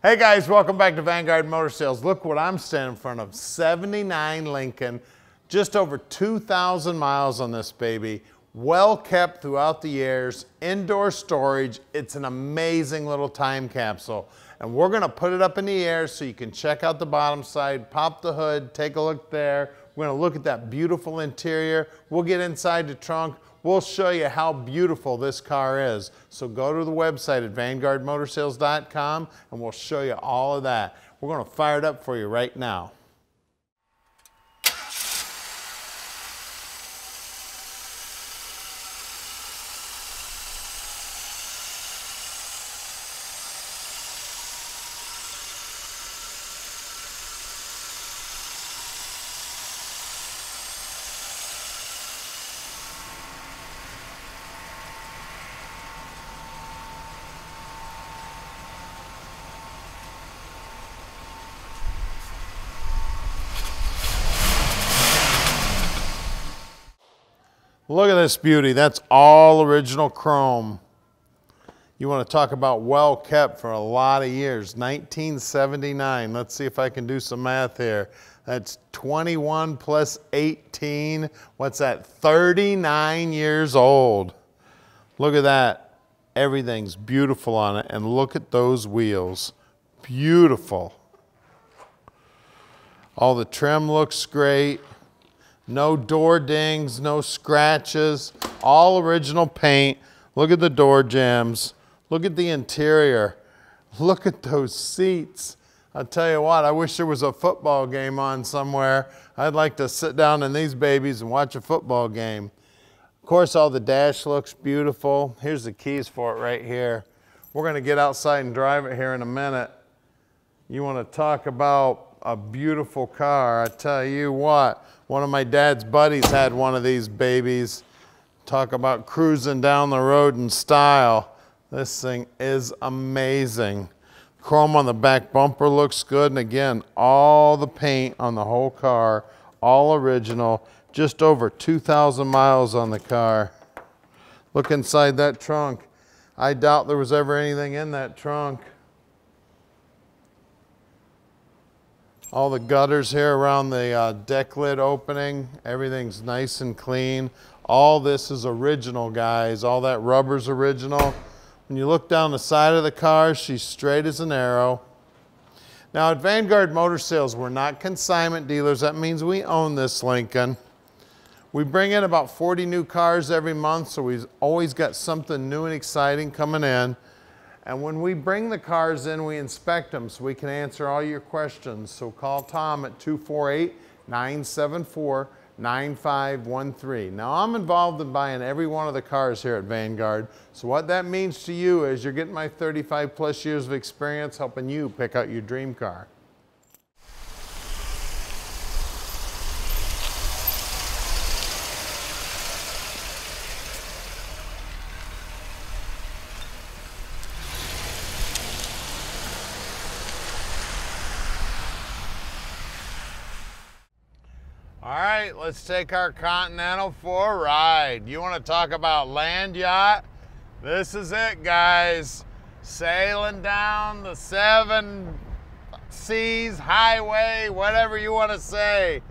Hey guys, welcome back to Vanguard Motor Sales. Look what I'm standing in front of, 79 Lincoln, just over 2,000 miles on this baby. Well kept throughout the years, indoor storage. It's an amazing little time capsule. And we're gonna put it up in the air so you can check out the bottom side, pop the hood, take a look there. We're gonna look at that beautiful interior. We'll get inside the trunk. We'll show you how beautiful this car is. So go to the website at vanguardmotorsales.com and we'll show you all of that. We're gonna fire it up for you right now. Look at this beauty. That's all original chrome. You want to talk about well kept for a lot of years. 1979. Let's see if I can do some math here. That's 21 plus 18. What's that? 39 years old. Look at that. Everything's beautiful on it. And look at those wheels. Beautiful. All the trim looks great. No door dings, no scratches, all original paint. Look at the door jambs. Look at the interior. Look at those seats. I'll tell you what, I wish there was a football game on somewhere. I'd like to sit down in these babies and watch a football game. Of course, all the dash looks beautiful. Here's the keys for it right here. We're gonna get outside and drive it here in a minute. You wanna talk about a beautiful car. I tell you what, one of my dad's buddies had one of these babies. Talk about cruising down the road in style. This thing is amazing. Chrome on the back bumper looks good. And again, all the paint on the whole car, all original. Just over 2,000 miles on the car. Look inside that trunk. I doubt there was ever anything in that trunk. All the gutters here around the uh, deck lid opening, everything's nice and clean. All this is original, guys. All that rubber's original. When you look down the side of the car, she's straight as an arrow. Now at Vanguard Motor Sales, we're not consignment dealers. That means we own this Lincoln. We bring in about 40 new cars every month, so we've always got something new and exciting coming in. And when we bring the cars in, we inspect them so we can answer all your questions. So call Tom at 248-974-9513. Now I'm involved in buying every one of the cars here at Vanguard. So what that means to you is you're getting my 35 plus years of experience helping you pick out your dream car. All right, let's take our Continental for a ride. You want to talk about land yacht? This is it, guys. Sailing down the seven seas, highway, whatever you want to say.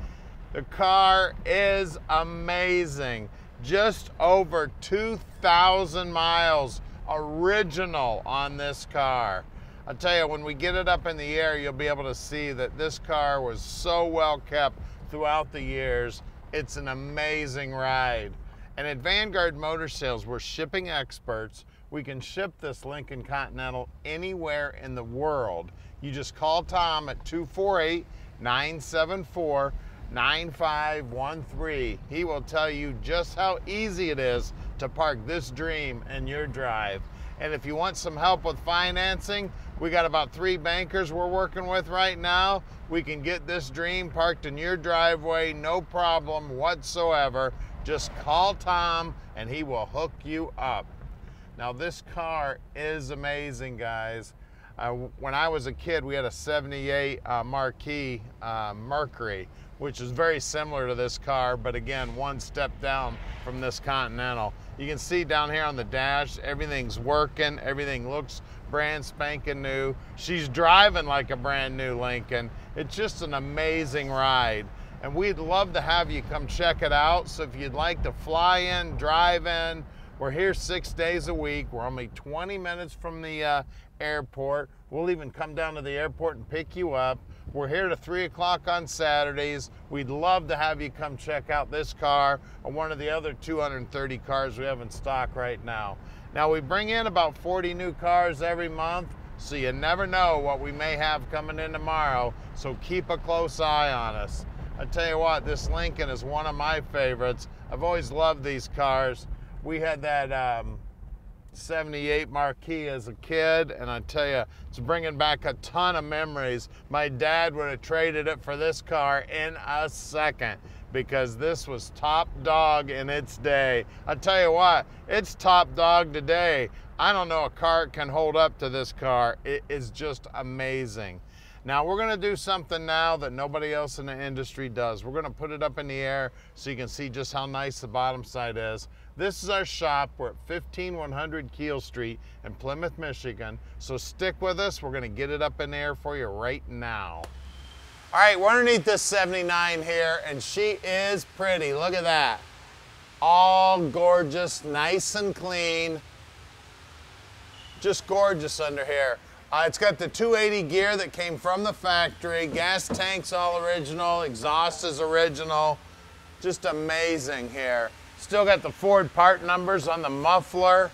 The car is amazing. Just over 2,000 miles original on this car. I'll tell you, when we get it up in the air, you'll be able to see that this car was so well kept throughout the years. It's an amazing ride. And at Vanguard Motor Sales, we're shipping experts. We can ship this Lincoln Continental anywhere in the world. You just call Tom at 248 974 9513. He will tell you just how easy it is to park this dream in your drive. And if you want some help with financing, we got about three bankers we're working with right now. We can get this dream parked in your driveway, no problem whatsoever. Just call Tom and he will hook you up. Now this car is amazing, guys. Uh, when I was a kid, we had a 78 uh, Marquis uh, Mercury, which is very similar to this car, but again, one step down from this Continental. You can see down here on the dash, everything's working, everything looks brand spanking new. She's driving like a brand new Lincoln. It's just an amazing ride. And we'd love to have you come check it out. So if you'd like to fly in, drive in, we're here six days a week. We're only 20 minutes from the uh, airport. We'll even come down to the airport and pick you up. We're here to 3 o'clock on Saturdays. We'd love to have you come check out this car or one of the other 230 cars we have in stock right now. Now, we bring in about 40 new cars every month, so you never know what we may have coming in tomorrow, so keep a close eye on us. I tell you what, this Lincoln is one of my favorites. I've always loved these cars we had that um, 78 Marquis as a kid, and I tell you, it's bringing back a ton of memories. My dad would have traded it for this car in a second because this was top dog in its day. I tell you what, it's top dog today. I don't know a car can hold up to this car. It is just amazing. Now we're gonna do something now that nobody else in the industry does. We're gonna put it up in the air so you can see just how nice the bottom side is. This is our shop. We're at 15100 Keel Street in Plymouth, Michigan. So stick with us. We're gonna get it up in the air for you right now. All right, we're underneath this 79 here and she is pretty. Look at that. All gorgeous, nice and clean. Just gorgeous under here. Uh, it's got the 280 gear that came from the factory. Gas tank's all original. Exhaust is original. Just amazing here. Still got the Ford part numbers on the muffler.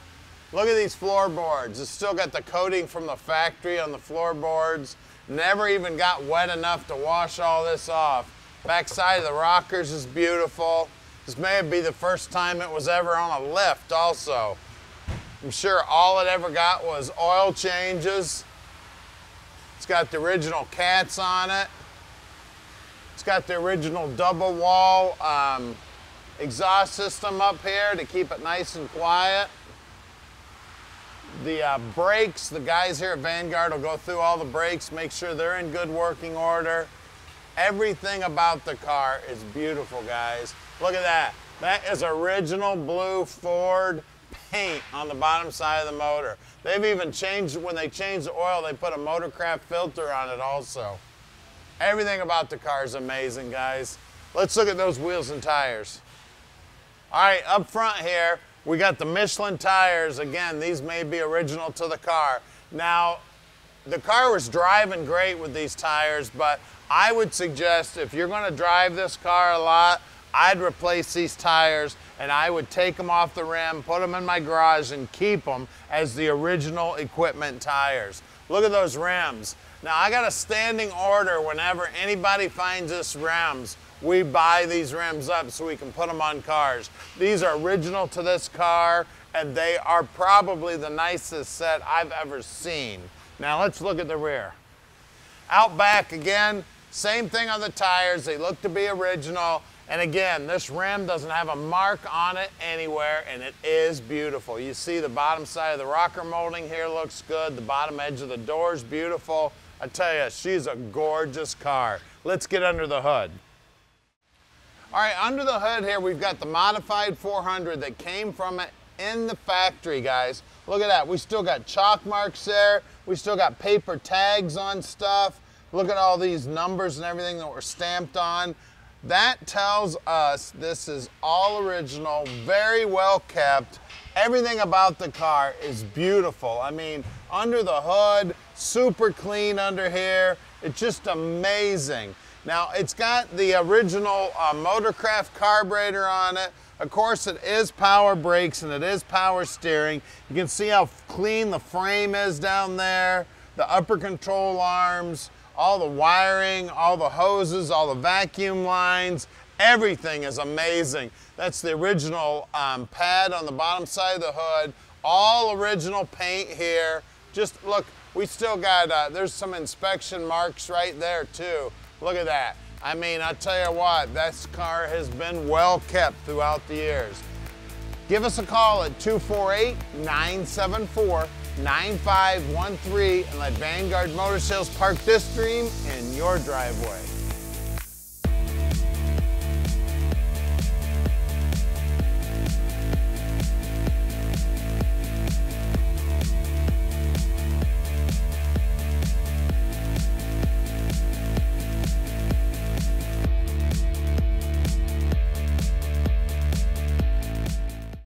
Look at these floorboards. It's still got the coating from the factory on the floorboards. Never even got wet enough to wash all this off. Backside of the rockers is beautiful. This may be the first time it was ever on a lift also. I'm sure all it ever got was oil changes. It's got the original cats on it. It's got the original double wall um, exhaust system up here to keep it nice and quiet. The uh, brakes, the guys here at Vanguard will go through all the brakes, make sure they're in good working order. Everything about the car is beautiful, guys. Look at that. That is original blue Ford paint on the bottom side of the motor. They've even changed, when they changed the oil, they put a Motorcraft filter on it also. Everything about the car is amazing, guys. Let's look at those wheels and tires. All right, up front here, we got the Michelin tires. Again, these may be original to the car. Now, the car was driving great with these tires, but I would suggest if you're gonna drive this car a lot, I'd replace these tires and I would take them off the rim, put them in my garage and keep them as the original equipment tires. Look at those rims. Now I got a standing order whenever anybody finds us rims, we buy these rims up so we can put them on cars. These are original to this car and they are probably the nicest set I've ever seen. Now let's look at the rear. Out back again, same thing on the tires. They look to be original. And again, this rim doesn't have a mark on it anywhere, and it is beautiful. You see the bottom side of the rocker molding here looks good. The bottom edge of the door is beautiful. I tell you, she's a gorgeous car. Let's get under the hood. All right, under the hood here, we've got the modified 400 that came from it in the factory, guys. Look at that. We still got chalk marks there. We still got paper tags on stuff. Look at all these numbers and everything that were stamped on. That tells us this is all original, very well kept. Everything about the car is beautiful. I mean, under the hood, super clean under here. It's just amazing. Now, it's got the original uh, Motorcraft carburetor on it. Of course, it is power brakes and it is power steering. You can see how clean the frame is down there, the upper control arms all the wiring, all the hoses, all the vacuum lines, everything is amazing. That's the original um, pad on the bottom side of the hood, all original paint here. Just look, we still got, uh, there's some inspection marks right there too. Look at that. I mean, I tell you what, this car has been well kept throughout the years. Give us a call at 248 974 9513 and let Vanguard Motor Sales park this dream in your driveway.